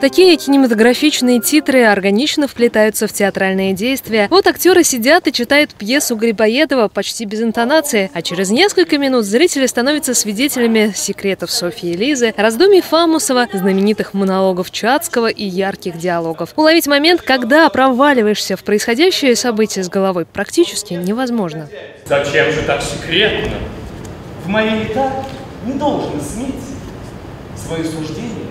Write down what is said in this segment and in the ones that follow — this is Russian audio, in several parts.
Такие кинематографичные титры органично вплетаются в театральные действия. Вот актеры сидят и читают пьесу Грибоедова почти без интонации, а через несколько минут зрители становятся свидетелями секретов Софьи и Лизы, раздумий Фамусова, знаменитых монологов Чацкого и ярких диалогов. Уловить момент, когда проваливаешься в происходящее событие с головой, практически невозможно. Зачем же так секретно? В мои лета не должен сметь свое суждение.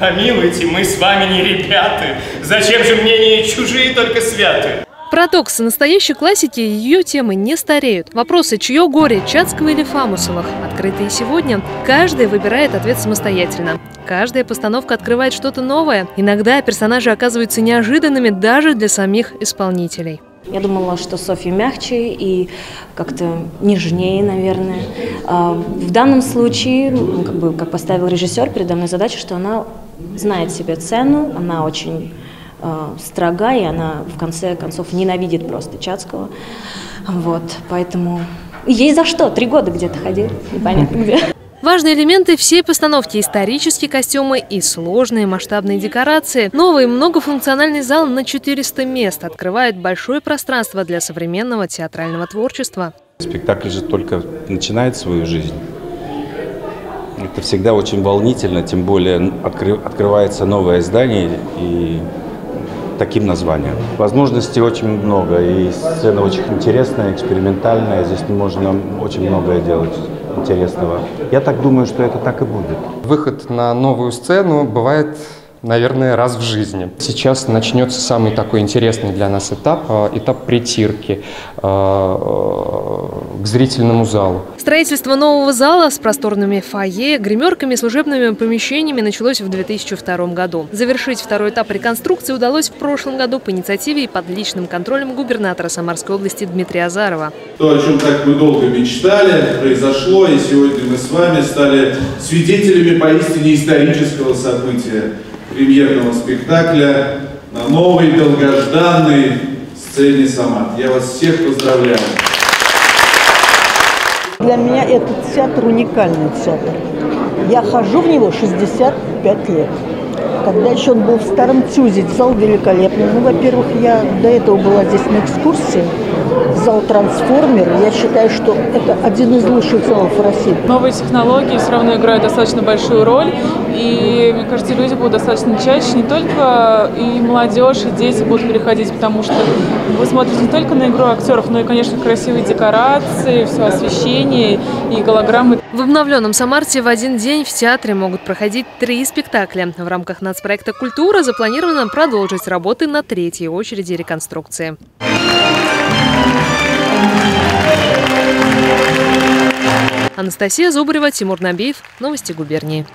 Помилуйте, мы с вами не ребята. Зачем же мнения чужие только святы? Парадокс. Настоящей классики ее темы не стареют. Вопросы «Чье горе?» Чацкого или Фамусовых? Открытые сегодня. Каждый выбирает ответ самостоятельно. Каждая постановка открывает что-то новое. Иногда персонажи оказываются неожиданными даже для самих исполнителей. Я думала, что Софья мягче и как-то нежнее, наверное. А в данном случае, ну, как бы, как поставил режиссер передо мной задачу, что она знает себе цену, она очень э, строга, и она в конце концов ненавидит просто Чацкого. Вот, поэтому ей за что? Три года где-то ходили, непонятно где. Важные элементы всей постановки – исторические костюмы и сложные масштабные декорации. Новый многофункциональный зал на 400 мест открывает большое пространство для современного театрального творчества. Спектакль же только начинает свою жизнь. Это всегда очень волнительно, тем более откры, открывается новое здание и таким названием. Возможностей очень много, и сцена очень интересная, экспериментальная. Здесь можно очень многое делать интересного. Я так думаю, что это так и будет. Выход на новую сцену бывает наверное, раз в жизни. Сейчас начнется самый такой интересный для нас этап, а, этап притирки а, к зрительному залу. Строительство нового зала с просторными фойе, гримерками, служебными помещениями началось в 2002 году. Завершить второй этап реконструкции удалось в прошлом году по инициативе и под личным контролем губернатора Самарской области Дмитрия Азарова. То, о чем так мы долго мечтали, произошло, и сегодня мы с вами стали свидетелями поистине исторического события премьерного спектакля на новой долгожданной сцене «Самат». Я вас всех поздравляю. Для меня этот театр уникальный театр. Я хожу в него 65 лет. Когда еще он был в Старом Тюзе, зал великолепный. Ну, во-первых, я до этого была здесь на экскурсии зал «Трансформер». Я считаю, что это один из лучших залов в России. Новые технологии все равно играют достаточно большую роль. И, мне кажется, люди будут достаточно чаще. Не только и молодежь, и дети будут переходить, потому что вы смотрите не только на игру актеров, но и, конечно, красивые декорации, все освещение и голограммы. В обновленном Самарте в один день в театре могут проходить три спектакля. В рамках нацпроекта «Культура» запланировано продолжить работы на третьей очереди реконструкции. Анастасия Зубарева, Тимур Набиев. Новости губернии.